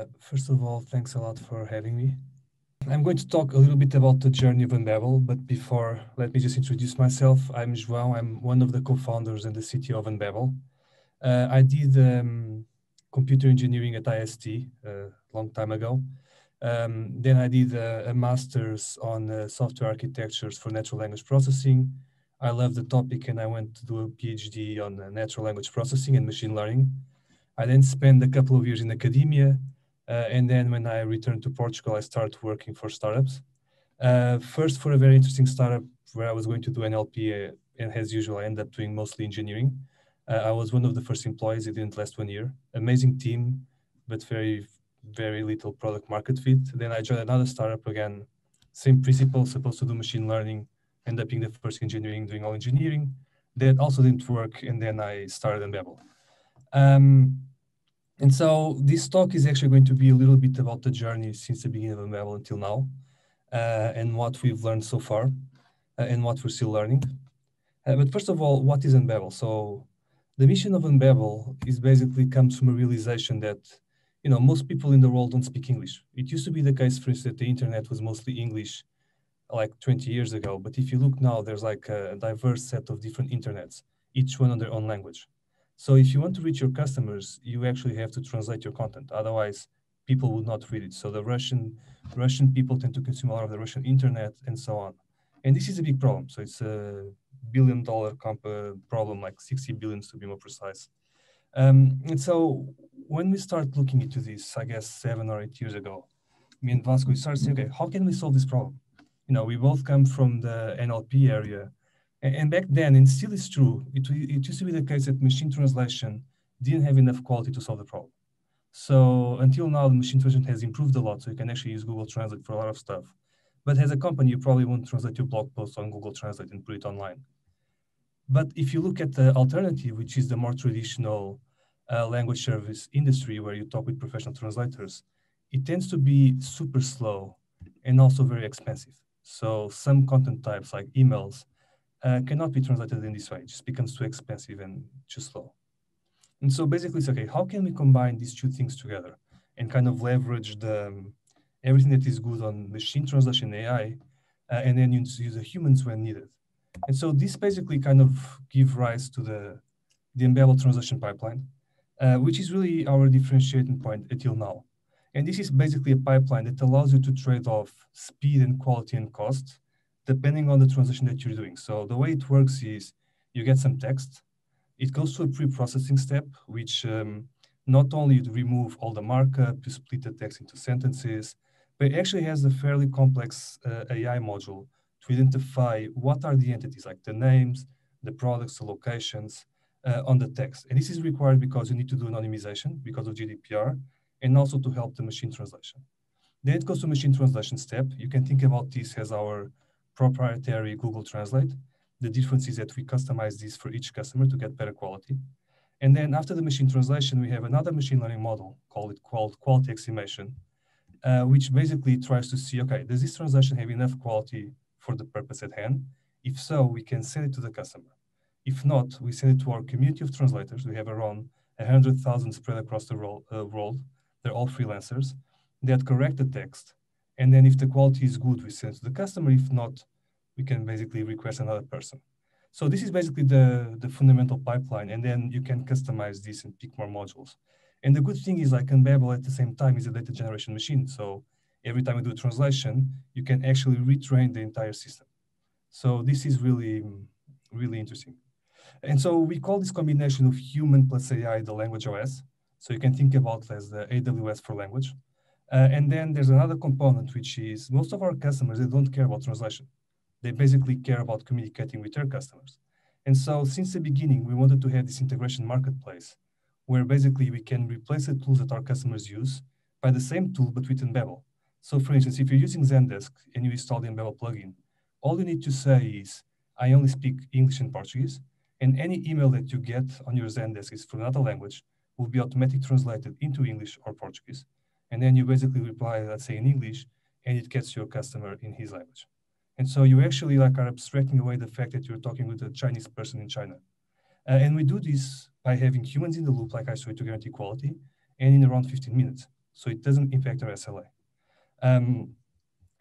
Uh, first of all, thanks a lot for having me. I'm going to talk a little bit about the journey of Unbabel, but before, let me just introduce myself. I'm João. I'm one of the co-founders and the CTO of Unbabel. Uh, I did um, computer engineering at IST a uh, long time ago. Um, then I did a, a master's on uh, software architectures for natural language processing. I loved the topic and I went to do a PhD on uh, natural language processing and machine learning. I then spent a couple of years in academia. Uh, and then when I returned to Portugal, I started working for startups. Uh, first, for a very interesting startup where I was going to do NLP, and as usual, I ended up doing mostly engineering. Uh, I was one of the first employees. It didn't last one year. Amazing team, but very, very little product market fit. Then I joined another startup again, same principle, supposed to do machine learning, end up being the first engineering, doing all engineering. That also didn't work, and then I started Unbabel. Um, and so this talk is actually going to be a little bit about the journey since the beginning of Unbabel until now, uh, and what we've learned so far, uh, and what we're still learning. Uh, but first of all, what is Unbabel? So the mission of Unbabel is basically comes from a realization that you know most people in the world don't speak English. It used to be the case, for instance, that the internet was mostly English like 20 years ago. But if you look now, there's like a diverse set of different internets, each one on their own language. So if you want to reach your customers, you actually have to translate your content. Otherwise, people would not read it. So the Russian Russian people tend to consume a lot of the Russian internet and so on. And this is a big problem. So it's a billion dollar comp uh, problem, like 60 billions to be more precise. Um, and so when we start looking into this, I guess seven or eight years ago, me and Vasco, we started saying, okay, how can we solve this problem? You know, we both come from the NLP area and back then, and still is true, it, it used to be the case that machine translation didn't have enough quality to solve the problem. So until now, the machine translation has improved a lot. So you can actually use Google Translate for a lot of stuff. But as a company, you probably won't translate your blog post on Google Translate and put it online. But if you look at the alternative, which is the more traditional uh, language service industry where you talk with professional translators, it tends to be super slow and also very expensive. So some content types like emails uh, cannot be translated in this way. It just becomes too expensive and too slow. And so basically it's okay, how can we combine these two things together and kind of leverage the um, everything that is good on machine translation AI uh, and then use, the humans when needed. And so this basically kind of give rise to the, the Unbabel translation pipeline, uh, which is really our differentiating point until now. And this is basically a pipeline that allows you to trade off speed and quality and cost depending on the transition that you're doing. So the way it works is you get some text, it goes to a pre-processing step, which um, not only remove all the markup, to split the text into sentences, but it actually has a fairly complex uh, AI module to identify what are the entities, like the names, the products, the locations uh, on the text. And this is required because you need to do anonymization because of GDPR, and also to help the machine translation. Then it goes to machine translation step. You can think about this as our proprietary Google Translate. The difference is that we customize this for each customer to get better quality. And then after the machine translation, we have another machine learning model called it called quality estimation, uh, which basically tries to see, okay, does this translation have enough quality for the purpose at hand? If so, we can send it to the customer. If not, we send it to our community of translators. We have around 100,000 spread across the uh, world. They're all freelancers that correct the text and then if the quality is good, we send to the customer. If not, we can basically request another person. So this is basically the, the fundamental pipeline. And then you can customize this and pick more modules. And the good thing is like Unbabel at the same time is a data generation machine. So every time you do a translation, you can actually retrain the entire system. So this is really, really interesting. And so we call this combination of human plus AI the language OS. So you can think about it as the AWS for language. Uh, and then there's another component, which is most of our customers, they don't care about translation. They basically care about communicating with their customers. And so since the beginning, we wanted to have this integration marketplace where basically we can replace the tools that our customers use by the same tool, but with Unbabel. So for instance, if you're using Zendesk and you install the Unbabel plugin, all you need to say is, I only speak English and Portuguese, and any email that you get on your Zendesk is from another language will be automatically translated into English or Portuguese and then you basically reply, let's say in English, and it gets your customer in his language. And so you actually like are abstracting away the fact that you're talking with a Chinese person in China. Uh, and we do this by having humans in the loop, like I showed to guarantee quality, and in around 15 minutes. So it doesn't impact our SLA. Um,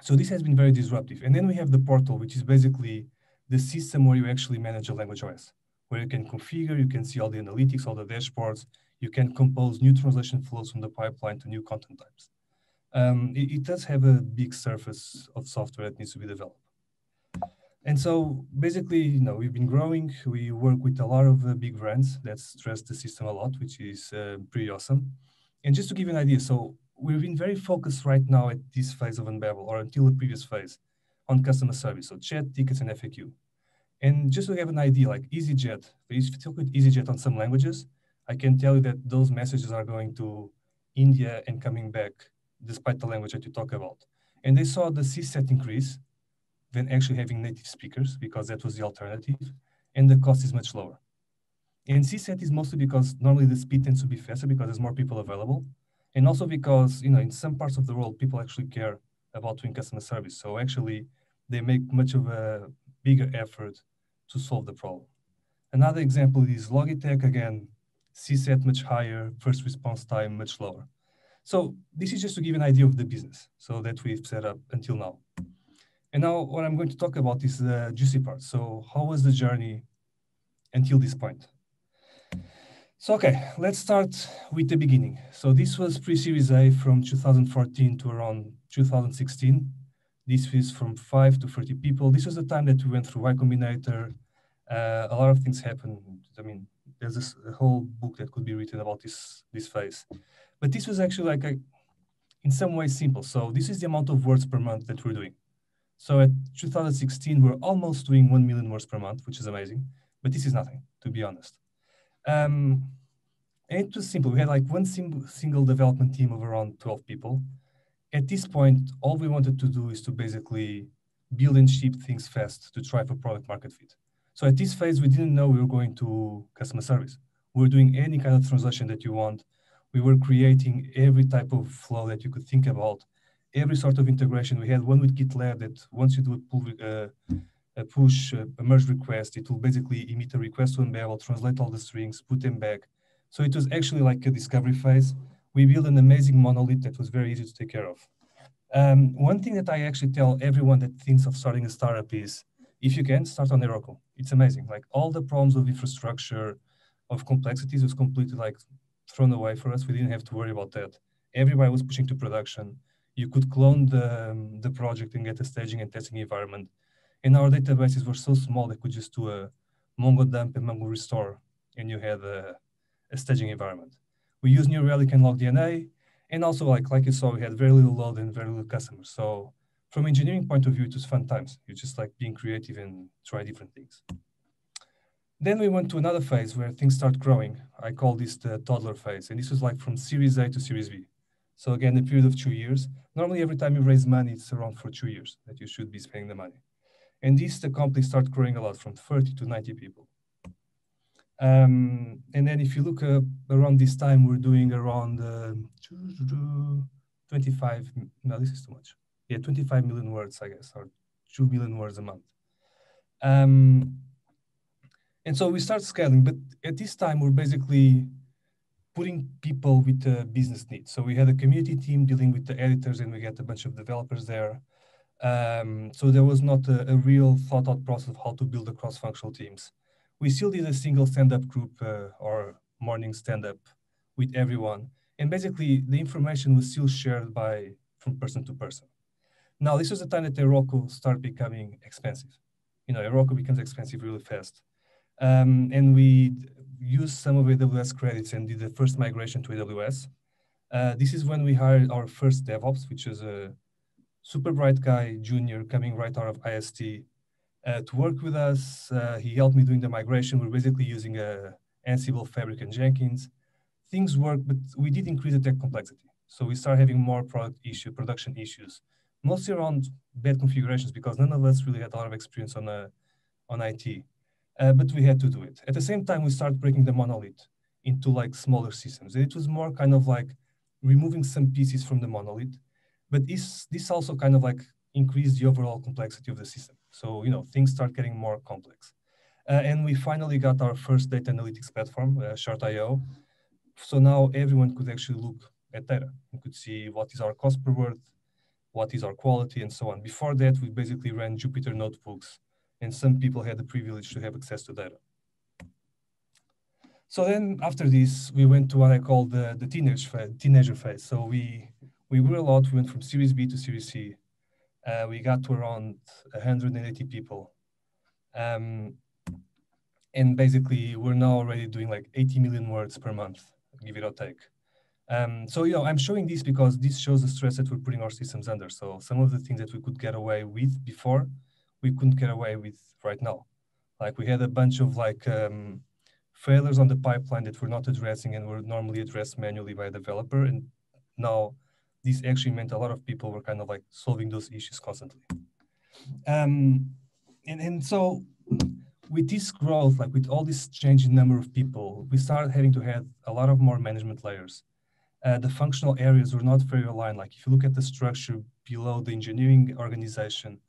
so this has been very disruptive. And then we have the portal, which is basically the system where you actually manage a language OS, where you can configure, you can see all the analytics, all the dashboards, you can compose new translation flows from the pipeline to new content types. Um, it, it, does have a big surface of software that needs to be developed. And so basically, you know, we've been growing. We work with a lot of uh, big brands that stress the system a lot, which is uh, pretty awesome. And just to give you an idea, so we've been very focused right now at this phase of Unbabel or until the previous phase on customer service, so chat, tickets, and FAQ. And just to have an idea, like EasyJet, if you talk with EasyJet on some languages, I can tell you that those messages are going to India and coming back despite the language that you talk about. And they saw the CSAT increase than actually having native speakers because that was the alternative, and the cost is much lower. And CSAT is mostly because normally the speed tends to be faster because there's more people available, and also because you know in some parts of the world people actually care about doing customer service. So actually, they make much of a bigger effort to solve the problem. Another example is Logitech again, CSAT much higher, first response time much lower. So this is just to give an idea of the business so that we've set up until now. And now what I'm going to talk about is the juicy part. So how was the journey until this point? So, okay, let's start with the beginning. So this was pre-series A from 2014 to around 2016. This was from five to 30 people. This was the time that we went through Y Combinator. Uh, a lot of things happened. I mean, there's this, a whole book that could be written about this, this phase. But this was actually like a, in some ways simple. So this is the amount of words per month that we're doing. So at 2016, we're almost doing 1 million words per month, which is amazing. But this is nothing, to be honest. Um, and it was simple. We had like one sim- single development team of around 12 people. At this point, all we wanted to do is to basically build and ship things fast to try for product market fit. So at this phase, we didn't know we were going to customer service. We were doing any kind of transaction that you want. We were creating every type of flow that you could think about every sort of integration. We had one with GitLab that once you do a, pull, uh, a push, uh, a merge request, it will basically emit a request to Unbabel, translate all the strings, put them back. So it was actually like a discovery phase. We built an amazing monolith that was very easy to take care of. Um, one thing that I actually tell everyone that thinks of starting a startup is, if you can, start on Heroku. It's amazing. Like all the problems of infrastructure, of complexities was completely like thrown away for us. We didn't have to worry about that. Everybody was pushing to production you could clone the, um, the project and get a staging and testing environment. And our databases were so small they could just do a Mongo dump and Mongo restore, and you had a, a staging environment. We use New Relic and LogDNA, and also like like you saw, we had very little load and very little customers. So from engineering point of view, it was fun times. You just like being creative and try different things. Then we went to another phase where things start growing. I call this the toddler phase, and this was like from Series A to Series B. So again, a period of two years. Normally, every time you raise money, it's around for two years that you should be spending the money. And this, the company start growing a lot from 30 to 90 people. Um, and then if you look uh, around this time, we're doing around uh, 25, no, this is too much. Yeah, 25 million words, I guess, or 2 million words a month. Um, and so we start scaling, but at this time, we're basically putting people with uh, business needs. So we had a community team dealing with the editors, and we get a bunch of developers there. Um, so there was not a, a, real thought out process of how to build a cross-functional teams. We still did a single stand-up group uh, or morning stand-up with everyone, and basically the information was still shared by from person to person. Now this was the time that Heroku started becoming expensive. You know, Heroku becomes expensive really fast, um, and we used some of AWS credits and did the first migration to AWS. Uh, this is when we hired our first DevOps, which is a super bright guy, junior, coming right out of IST uh, to work with us. Uh, he helped me doing the migration. We're basically using a Ansible, Fabric, and Jenkins. Things work, but we did increase the tech complexity. So we start having more product issue, production issues, mostly around bad configurations because none of us really had a lot of experience on, uh, on IT uh, but we had to do it. At the same time, we started breaking the monolith into like smaller systems. And It was more kind of like removing some pieces from the monolith, but this this also kind of like increased the overall complexity of the system. So you know things start getting more complex, uh, and we finally got our first data analytics platform, uh, Chart.io. so now everyone could actually look at data and could see what is our cost per word, what is our quality, and so on. Before that, we basically ran Jupyter notebooks, and some people had the privilege to have access to data. So then after this, we went to what I call the, the teenage phase, teenager phase. So we, we grew a lot. We went from Series B to Series C. Uh, we got to around 180 people. Um, and basically, we're now already doing like 80 million words per month, give it or take. Um, so, you know, I'm showing this because this shows the stress that we're putting our systems under. So some of the things that we could get away with before, we couldn't get away with right now. Like we had a bunch of like um, failures on the pipeline that we're not addressing and were normally addressed manually by a developer. And now this actually meant a lot of people were kind of like solving those issues constantly. Um, and, and so with this growth, like with all this change in number of people, we started having to have a lot of more management layers. Uh, the functional areas were not very aligned. Like if you look at the structure below the engineering organization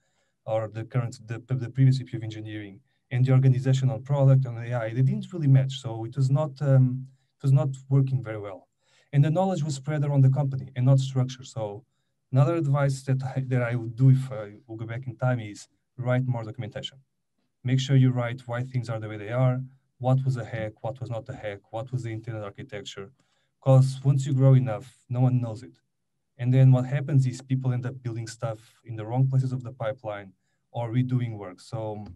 or the current, the, the previous VP of engineering, and the organization on product and AI, they didn't really match. So it was not um, it was not working very well. And the knowledge was spread around the company and not structure. So another advice that I, that I would do if I will go back in time is write more documentation. Make sure you write why things are the way they are, what was a hack, what was not a hack, what was the intended architecture. Because once you grow enough, no one knows it. And then what happens is people end up building stuff in the wrong places of the pipeline or redoing work. So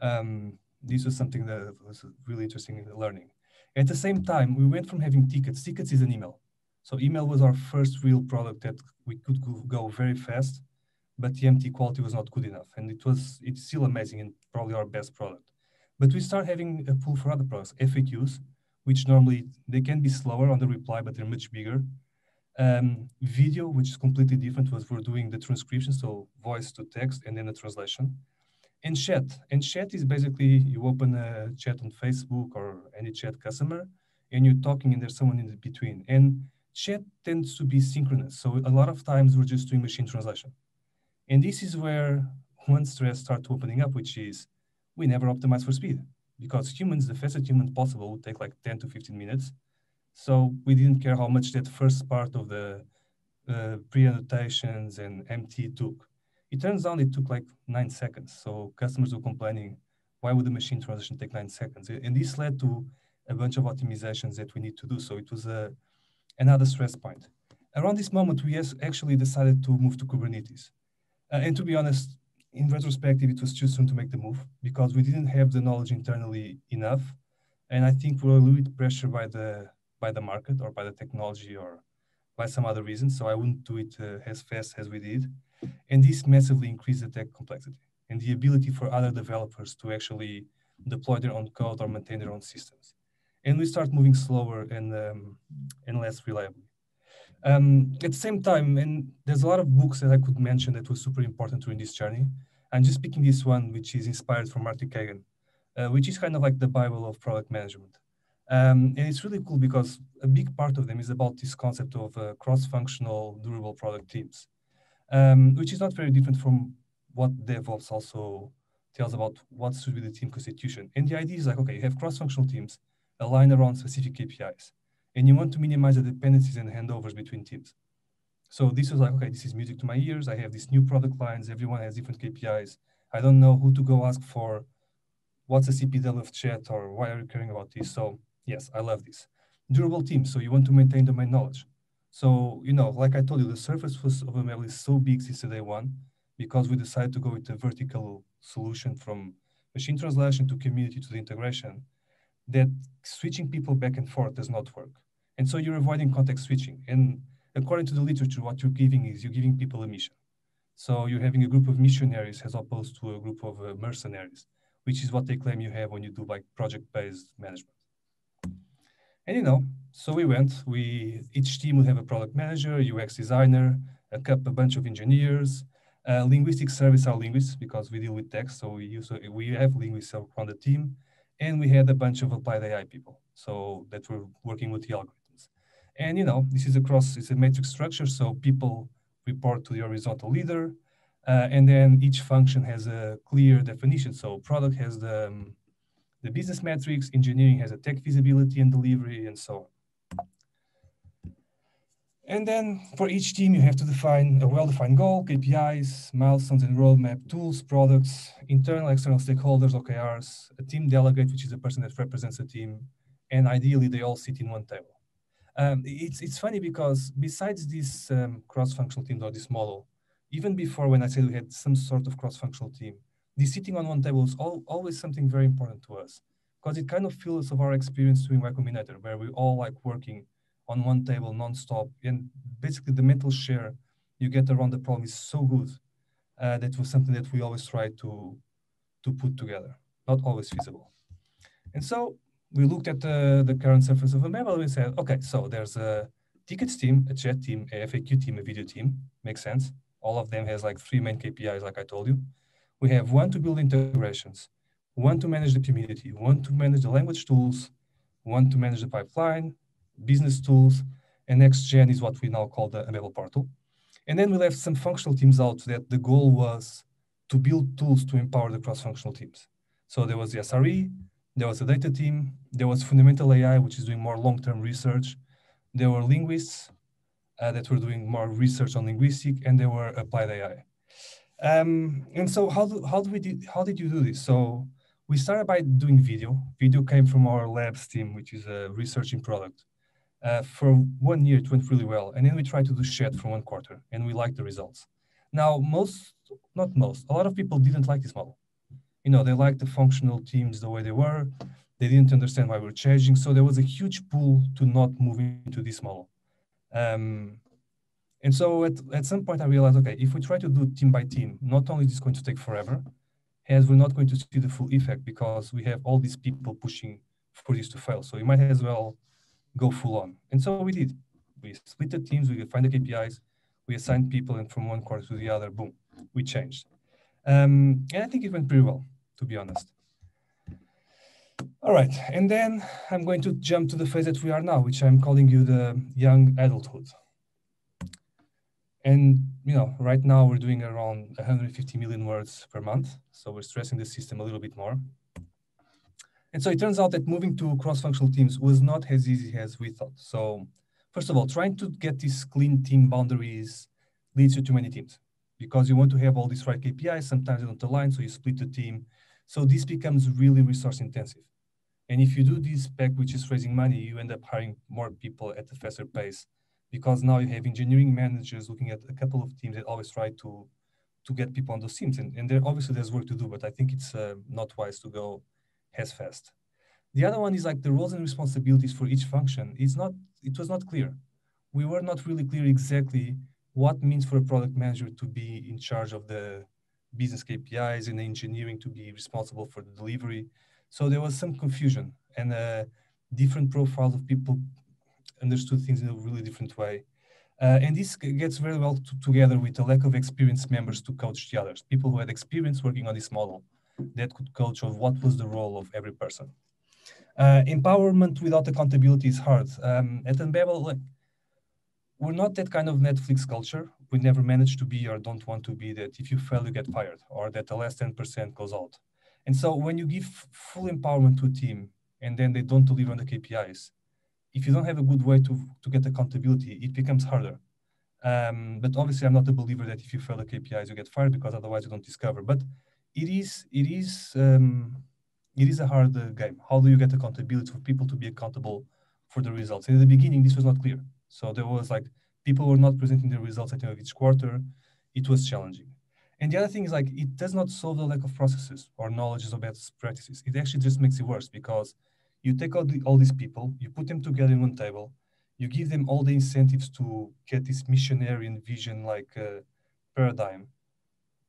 um, this was something that was really interesting in learning. At the same time, we went from having tickets. Tickets is an email. So email was our first real product that we could go very fast, but the MT quality was not good enough. And it was, it's still amazing and probably our best product. But we start having a pool for other products, FAQs, which normally they can be slower on the reply, but they're much bigger. Um, video, which is completely different, was we're doing the transcription, so voice to text, and then the translation and chat. And chat is basically you open a chat on Facebook or any chat customer, and you're talking, and there's someone in between. And chat tends to be synchronous. So a lot of times we're just doing machine translation. And this is where one stress starts opening up, which is we never optimize for speed because humans, the fastest human possible would take like 10 to 15 minutes. So we didn't care how much that first part of the uh, pre-annotations and MT took. It turns out it took like nine seconds. So customers were complaining, why would the machine translation take nine seconds? And this led to a bunch of optimizations that we need to do. So it was a, another stress point. Around this moment, we actually decided to move to Kubernetes. Uh, and to be honest, in retrospective, it was too soon to make the move because we didn't have the knowledge internally enough. And I think we were a little bit pressured by the by the market or by the technology or by some other reasons. So I wouldn't do it uh, as fast as we did. And this massively increased the tech complexity and the ability for other developers to actually deploy their own code or maintain their own systems. And we start moving slower and, um, and less reliably. Um, at the same time, and there's a lot of books that I could mention that were super important during this journey. I'm just picking this one, which is inspired from Marty Cagan, uh, which is kind of like the Bible of product management. Um, and it's really cool because a big part of them is about this concept of uh, cross-functional durable product teams um, which is not very different from what DevOps also tells about what should be the team constitution. And the idea is like, okay, you have cross-functional teams aligned around specific KPIs, and you want to minimize the dependencies and handovers between teams. So this was like, okay, this is music to my ears. I have these new product lines. Everyone has different KPIs. I don't know who to go ask for what's the CPW of chat or why are you caring about this? So yes, I love this. Durable teams. So you want to maintain domain knowledge. So, you know, like I told you, the surface was of ML is so big since day one because we decided to go with a vertical solution from machine translation to community to the integration that switching people back and forth does not work. And so you're avoiding context switching. And according to the literature, what you're giving is you're giving people a mission. So you're having a group of missionaries as opposed to a group of uh, mercenaries, which is what they claim you have when you do like project-based management. And you know, so we went. We each team would have a product manager, UX designer, a, couple, a bunch of engineers. Uh, linguistic service are linguists because we deal with text, so we use we have linguists on the team, and we had a bunch of applied AI people, so that were working with the algorithms. And you know, this is across it's a matrix structure, so people report to the horizontal leader, uh, and then each function has a clear definition. So product has the um, the business metrics, engineering has a tech feasibility and delivery, and so on. And then for each team, you have to define a well-defined goal, KPIs, milestones and roadmap, tools, products, internal, external stakeholders, OKRs, a team delegate, which is a person that represents the team, and ideally they all sit in one table. Um, it's, it's funny because besides this um, cross-functional team or this model, even before when I said we had some sort of cross-functional team, the sitting on one table is all, always something very important to us because it kind of feels of our experience doing Y Combinator, where we all like working on one table nonstop. And basically the mental share you get around the problem is so good uh, that was something that we always try to, to put together, not always feasible. And so we looked at the, the current surface of a map and we said, okay, so there's a tickets team, a chat team, a FAQ team, a video team, makes sense. All of them has like three main KPIs, like I told you. We have one to build integrations, one to manage the community, one to manage the language tools, one to manage the pipeline, business tools, and next gen is what we now call the Unbabel portal. And then we left some functional teams out that the goal was to build tools to empower the cross-functional teams. So there was the SRE, there was a data team, there was fundamental AI, which is doing more long-term research. There were linguists uh, that were doing more research on linguistic, and there were applied AI. Um, and so how do, how do we how did you do this? So we started by doing video. Video came from our labs team, which is a researching product. Uh, for one year, it went really well. And then we tried to do chat for one quarter and we liked the results. Now, most, not most, a lot of people didn't like this model. You know, they liked the functional teams the way they were. They didn't understand why we are changing. So there was a huge pull to not move into this model. Um, and so at, at some point I realized, okay, if we try to do team by team, not only is this going to take forever, as we're not going to see the full effect because we have all these people pushing for this to fail. So you might as well go full on. And so we did. We split the teams, we defined the KPIs, we assigned people, and from one quarter to the other, boom, we changed. Um, and I think it went pretty well, to be honest. All right, and then I'm going to jump to the phase that we are now, which I'm calling you the young adulthood. And you know, right now we're doing around 150 million words per month, so we're stressing the system a little bit more. And so it turns out that moving to cross-functional teams was not as easy as we thought. So first of all, trying to get these clean team boundaries leads you to many teams because you want to have all these right KPIs. Sometimes they don't align, so you split the team. So this becomes really resource intensive. And if you do this back, which is raising money, you end up hiring more people at a faster pace because now you have engineering managers looking at a couple of teams that always try to to get people on those teams. And, and there obviously there's work to do, but I think it's uh, not wise to go as fast. The other one is like the roles and responsibilities for each function. It's not, it was not clear. We were not really clear exactly what means for a product manager to be in charge of the business KPIs and engineering to be responsible for the delivery. So there was some confusion and uh, different profiles of people understood things in a really different way. Uh, and this gets very well together with a lack of experienced members to coach the others, people who had experience working on this model that could coach of what was the role of every person. Uh, empowerment without accountability is hard. Um, at Unbabel, like, we're not that kind of Netflix culture. We never manage to be or don't want to be that if you fail, you get fired or that the last 10% goes out. And so when you give full empowerment to a team and then they don't deliver on the KPIs, if you don't have a good way to, to get accountability, it becomes harder. Um, but obviously, I'm not a believer that if you fail the KPIs, you get fired because otherwise you don't discover. But it is it is um, it is a hard uh, game. How do you get accountability for people to be accountable for the results? And in the beginning, this was not clear. So there was like people were not presenting the results at the end of each quarter. It was challenging. And the other thing is like it does not solve the lack of processes or knowledge of best practices. It actually just makes it worse because you take all, the, all these people, you put them together in one table, you give them all the incentives to get this missionary vision like uh, paradigm.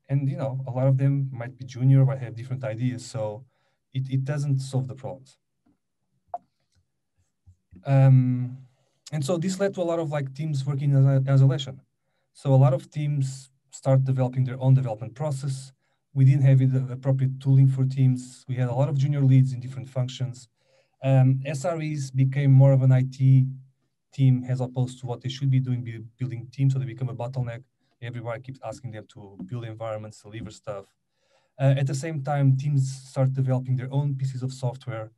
And you know, a lot of them might be junior, might have different ideas, so it, it doesn't solve the problems. Um, and so this led to a lot of like teams working as a, isolation. So a lot of teams start developing their own development process. We didn't have the appropriate tooling for teams. We had a lot of junior leads in different functions. Um, SREs became more of an IT team as opposed to what they should be doing, be building teams, so they become a bottleneck. Everybody keeps asking them to build environments, deliver stuff. Uh, at the same time, teams start developing their own pieces of software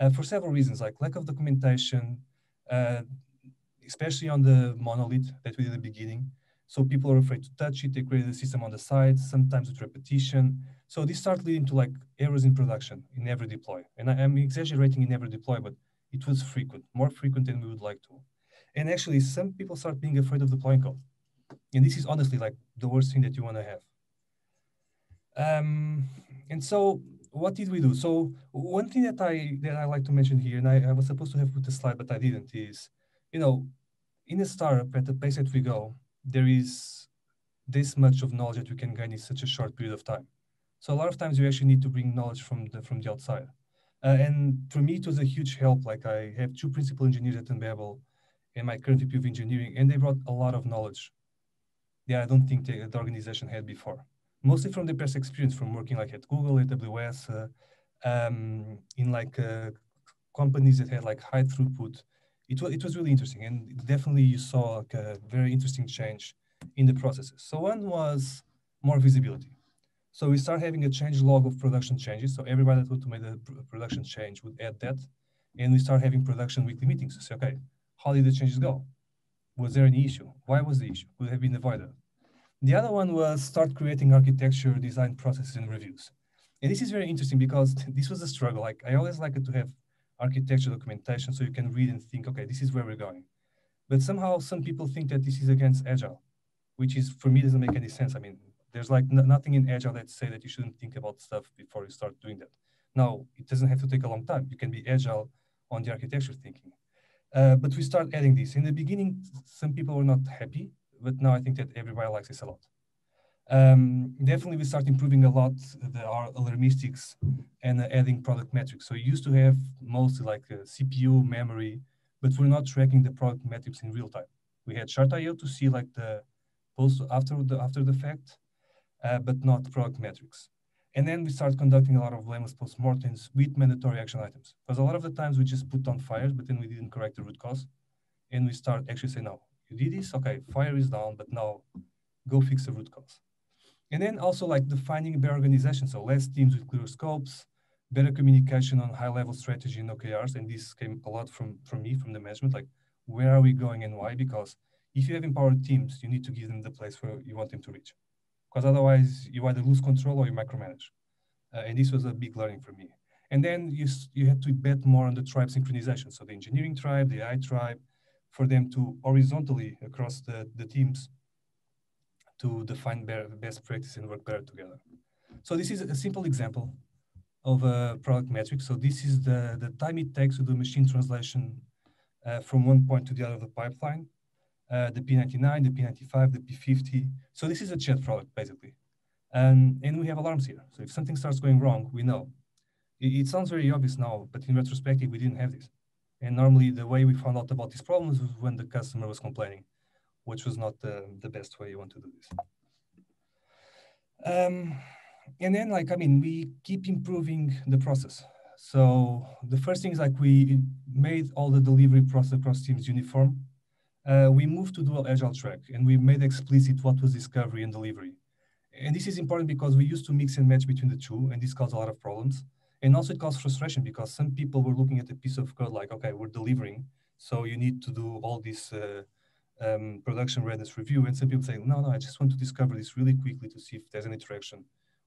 uh, for several reasons, like lack of documentation, uh, especially on the monolith that we did at the beginning. So people are afraid to touch it. They created a system on the side, sometimes with repetition. So this started leading to like errors in production in every deploy. And I, am exaggerating in every deploy, but it was frequent, more frequent than we would like to. And actually, some people start being afraid of deploying code. And this is honestly like the worst thing that you want to have. Um, and so what did we do? So one thing that I that I like to mention here, and I, I was supposed to have put the slide, but I didn't, is you know, in a startup at the pace that we go, there is this much of knowledge that we can gain in such a short period of time. So a lot of times you actually need to bring knowledge from the from the outside. Uh, and for me, it was a huge help. Like I have two principal engineers at Unbabel and my current VP of engineering, and they brought a lot of knowledge. Yeah, I don't think the, the organization had before. Mostly from the past experience from working like at Google, AWS, uh, um, in like uh, companies that had like high throughput it was it was really interesting, and definitely you saw like a very interesting change in the processes. So one was more visibility. So we start having a change log of production changes. So everybody that would make a production change would add that, and we start having production weekly meetings to say, okay, how did the changes go? Was there any issue? Why was the issue? Could have been avoided? The other one was start creating architecture, design processes, and reviews. And this is very interesting because this was a struggle. Like I always like to have architecture documentation so you can read and think, okay, this is where we're going. But somehow some people think that this is against agile, which is for me doesn't make any sense. I mean, there's like nothing in agile that say that you shouldn't think about stuff before you start doing that. Now, it doesn't have to take a long time. You can be agile on the architecture thinking. Uh, but we start adding this. In the beginning, some people were not happy, but now I think that everybody likes this a lot. Um, definitely, we start improving a lot the, our alarmistics and uh, adding product metrics. So we used to have mostly like CPU, memory, but we're not tracking the product metrics in real time. We had Chart.io to see like the post after the after the fact, uh, but not product metrics. And then we start conducting a lot of blameless postmortems with mandatory action items. Because a lot of the times we just put on fires, but then we didn't correct the root cause. And we start actually say, no, you did this, okay, fire is down, but now go fix the root cause. And then also like defining better organization. So less teams with clear scopes, better communication on high level strategy and OKRs. And this came a lot from, from me, from the management, like where are we going and why? Because if you have empowered teams, you need to give them the place where you want them to reach. Because otherwise you either lose control or you micromanage. Uh, and this was a big learning for me. And then you, you had to bet more on the tribe synchronization. So the engineering tribe, the AI tribe, for them to horizontally across the, the teams to define better, best practice and work better together. So this is a simple example of a product metric. So this is the, the time it takes to do machine translation uh, from one point to the other of the pipeline, uh, the P99, the P95, the P50. So this is a chat product basically. And, and we have alarms here. So if something starts going wrong, we know. It, it sounds very obvious now, but in retrospective, we didn't have this. And normally the way we found out about these problems was when the customer was complaining which was not the, the best way you want to do this. Um, and then like, I mean, we keep improving the process. So the first thing is like we made all the delivery process across teams uniform. Uh, we moved to dual agile track and we made explicit what was discovery and delivery. And this is important because we used to mix and match between the two and this caused a lot of problems. And also it caused frustration because some people were looking at a piece of code like, okay, we're delivering. So you need to do all these uh, um, production readiness review. And some people say, no, no, I just want to discover this really quickly to see if there's any traction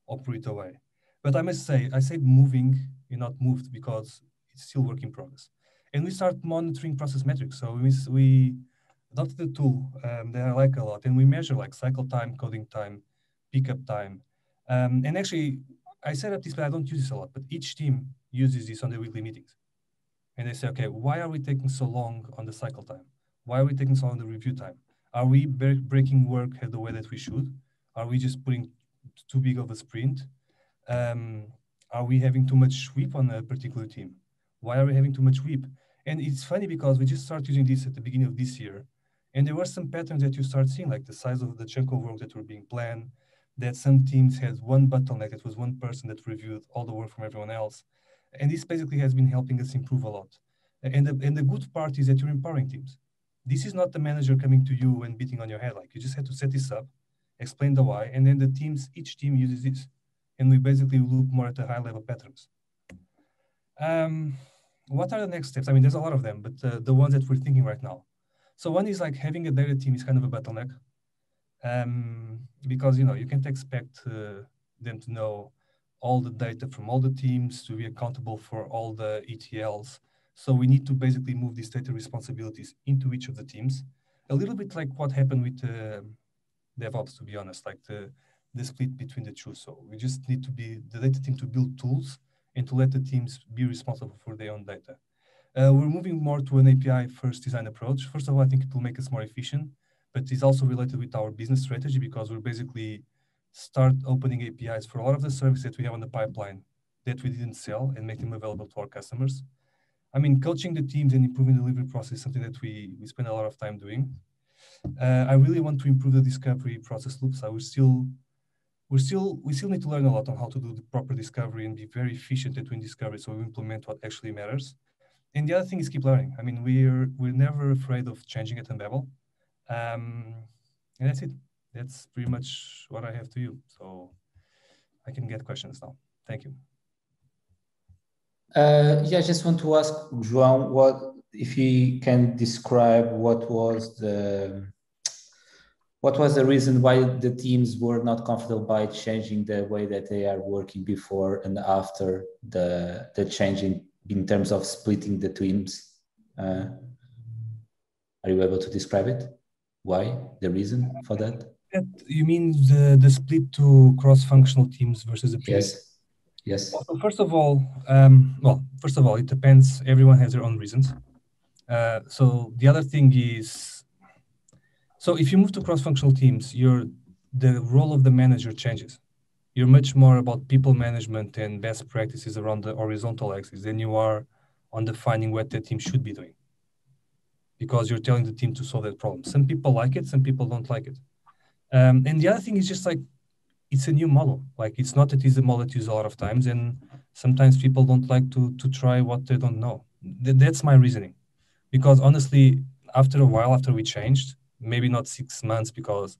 or put it away. But I must say, I said moving and not moved because it's still work in progress. And we start monitoring process metrics. So we, we adopted a tool um, that I like a lot, and we measure like cycle time, coding time, pickup time. Um, and actually, I set up this, but I don't use this a lot. But each team uses this on their weekly meetings. And they say, okay, why are we taking so long on the cycle time? Why are we taking so long the review time? Are we breaking work the way that we should? Are we just putting too big of a sprint? Um, are we having too much sweep on a particular team? Why are we having too much sweep? And it's funny because we just started using this at the beginning of this year. And there were some patterns that you start seeing, like the size of the chunk of work that were being planned, that some teams had one bottleneck, that was one person that reviewed all the work from everyone else. And this basically has been helping us improve a lot. And the, and the good part is that you're empowering teams this is not the manager coming to you and beating on your head. Like you just have to set this up, explain the why, and then the teams, each team uses this. And we basically look more at the high level patterns. Um, what are the next steps? I mean, there's a lot of them, but uh, the ones that we're thinking right now. So one is like having a data team is kind of a bottleneck um, because you know you can't expect uh, them to know all the data from all the teams to be accountable for all the ETLs. So we need to basically move these data responsibilities into each of the teams, a little bit like what happened with uh, DevOps, to be honest, like the the split between the two. So we just need to be the data team to build tools and to let the teams be responsible for their own data. Uh, we're moving more to an API first design approach. First of all, I think it will make us more efficient, but it's also related with our business strategy because we're basically start opening APIs for a lot of the services that we have on the pipeline that we didn't sell and make them available to our customers. I mean, coaching the teams and improving the delivery process is something that we, we spend a lot of time doing. Uh, I really want to improve the discovery process loops. I will still we still we still need to learn a lot on how to do the proper discovery and be very efficient at doing discovery so we implement what actually matters. And the other thing is keep learning. I mean, we're we're never afraid of changing at Unbabel. Um, and that's it. That's pretty much what I have to you. So I can get questions now. Thank you. Uh, yeah, I just want to ask João what if he can describe what was the what was the reason why the teams were not comfortable by changing the way that they are working before and after the the changing in terms of splitting the teams? Uh, are you able to describe it? Why? The reason for that? You mean the the split to cross-functional teams versus the previous yes yes well, first of all um, well first of all it depends everyone has their own reasons uh, so the other thing is so if you move to cross-functional teams, your the role of the manager changes. You're much more about people management and best practices around the horizontal axis than you are on defining what the team should be doing. Because you're telling the team to solve that problem. Some people like it, some people don't like it. Um, and the other thing is just like it's a new model. Like it's not that it's a model that's used a lot of times, and sometimes people don't like to to try what they don't know. Th- that's my reasoning. Because honestly, after a while, after we changed, maybe not six months because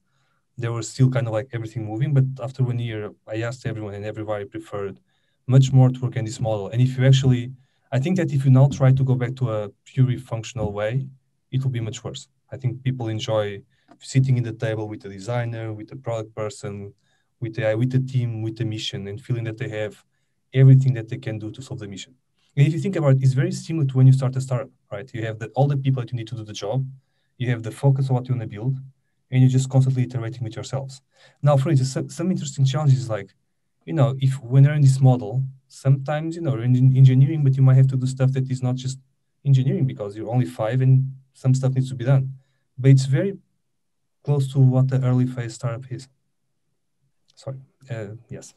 there was still kind of like everything moving. But after one year, I asked everyone, and everybody preferred much more to work in this model. And if you actually, I think that if you now try to go back to a purely functional way, it will be much worse. I think people enjoy sitting in the table with the designer, with the product person, with the with the team, with the mission, and feeling that they have everything that they can do to solve the mission. And if you think about it, it's very similar to when you start a startup, right? You have the, all the people that you need to do the job, you have the focus of what you want to build, and you're just constantly iterating with yourselves. Now, for instance, some, some interesting challenges like, you know, if when you're in this model, sometimes, you know, you're in engineering, but you might have to do stuff that is not just engineering because you're only five and some stuff needs to be done. But it's very close to what the early phase startup is. Sorry. Uh, yes.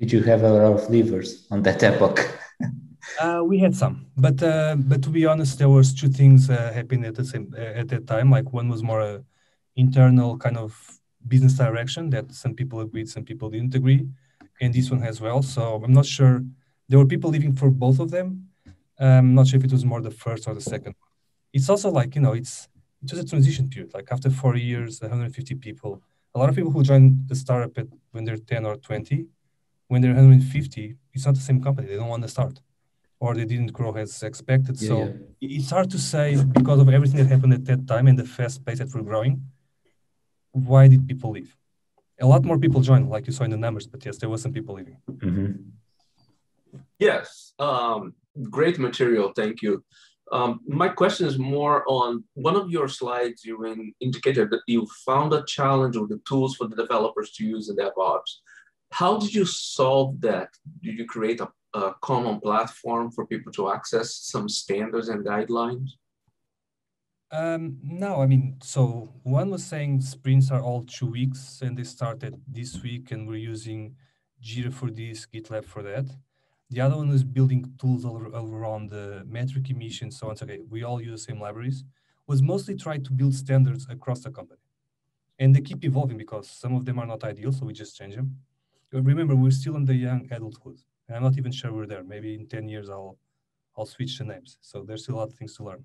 Did you have a lot of levers on that epoch? Uh, we had some, but uh, but to be honest, there was two things uh, happening at the same uh, at that time. Like one was more a internal kind of business direction that some people agreed, some people didn't agree, and this one as well. So I'm not sure. There were people leaving for both of them. I'm not sure if it was more the first or the second. It's also like you know, it's it was a transition period. Like after four years, 150 people. A lot of people who join the startup at, when they're 10 or 20, when they're 150, it's not the same company. They don't want to start or they didn't grow as expected. Yeah, so yeah. it's hard to say because of everything that happened at that time and the fast pace that we're growing. Why did people leave? A lot more people joined, like you saw in the numbers, but yes, there was some people leaving. Mm-hmm. Yes, um, great material. Thank you. Um, my question is more on one of your slides. You indicated that you found a challenge with the tools for the developers to use in DevOps. How did you solve that? Did you create a a common platform for people to access some standards and guidelines? Um, no, I mean, so one was saying sprints are all two weeks and they started this week and we're using Jira for this, GitLab for that. The other one is building tools all, all around the metric emission, so on. So, okay, we all use the same libraries. Was mostly try to build standards across the company. And they keep evolving because some of them are not ideal, so we just change them. But remember, we're still in the young adulthood. And I'm not even sure we're there. Maybe in 10 years I'll I'll switch the names. So there's still a lot of things to learn.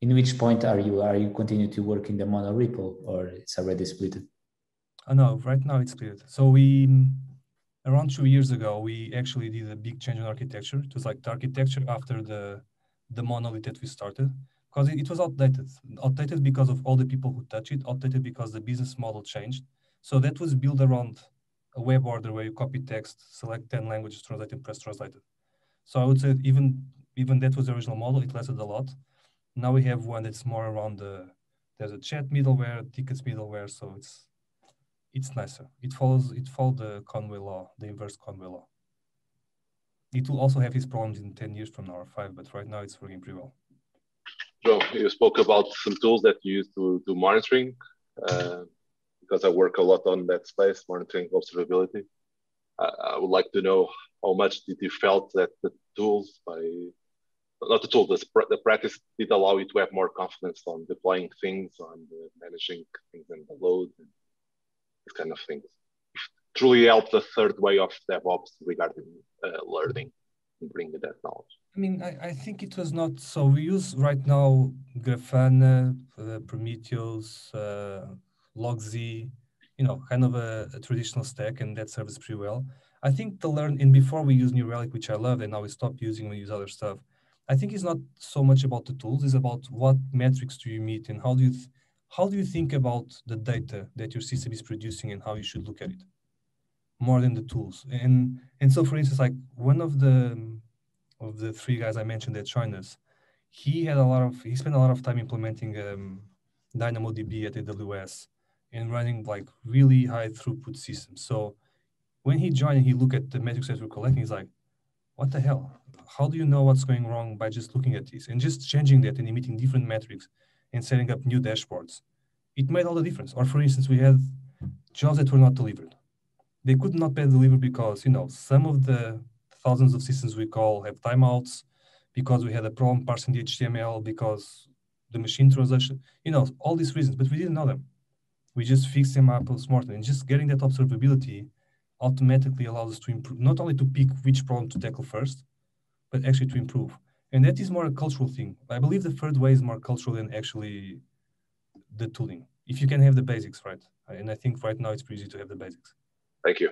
In which point are you? Are you continue to work in the mono repo or it's already split? Oh, no, right now it's split. So we around two years ago we actually did a big change in architecture. It was like the architecture after the the monolith that we started. because it, it, was outdated. Outdated because of all the people who touch it, outdated because the business model changed. So that was built around a web order where you copy text, select 10 languages, translate and press translated. So I would say even even that was the original model, it lasted a lot. Now we have one that's more around the there's a chat middleware, tickets middleware, so it's it's nicer. It follows it follows the Conway law, the inverse Conway law. It will also have its problems in 10 years from now or five, but right now it's working pretty well. Joe, you spoke about some tools that you use to do monitoring, uh, because I work a lot on that space, monitoring observability. I, I would like to know how much did you felt that the tools by not the tools, the, the practice did allow you to have more confidence on deploying things, on managing things and the load, and these kind of things. truly helped the third way of DevOps regarding uh, learning and bringing that knowledge. I mean, I, I think it was not so. We use right now Grafana, uh, Prometheus, uh, LogZ, you know, kind of a, a, traditional stack, and that serves pretty well. I think the learn, and before we use New Relic, which I love, and now we stop using, we use other stuff. I think it's not so much about the tools, it's about what metrics do you meet and how do you, how do you think about the data that your system is producing and how you should look at it more than the tools. And, and so for instance, like one of the, of the three guys I mentioned that joined us, he had a lot of, he spent a lot of time implementing um, DynamoDB at AWS and running like really high throughput systems. So when he joined and he looked at the metrics that we're collecting, he's like, what the hell? How do you know what's going wrong by just looking at this and just changing that and emitting different metrics and setting up new dashboards? It made all the difference. Or for instance, we had jobs that were not delivered. They could not be delivered because, you know, some of the thousands of systems we call have timeouts because we had a problem parsing the HTML because the machine translation, you know, all these reasons, but we didn't know them. We just fixed them up smartly and just getting that observability automatically allows us to improve, not only to pick which problem to tackle first, but actually to improve. And that is more a cultural thing. I believe the third way is more cultural than actually the tooling. If you can have the basics right. And I think right now it's pretty easy to have the basics. Thank you.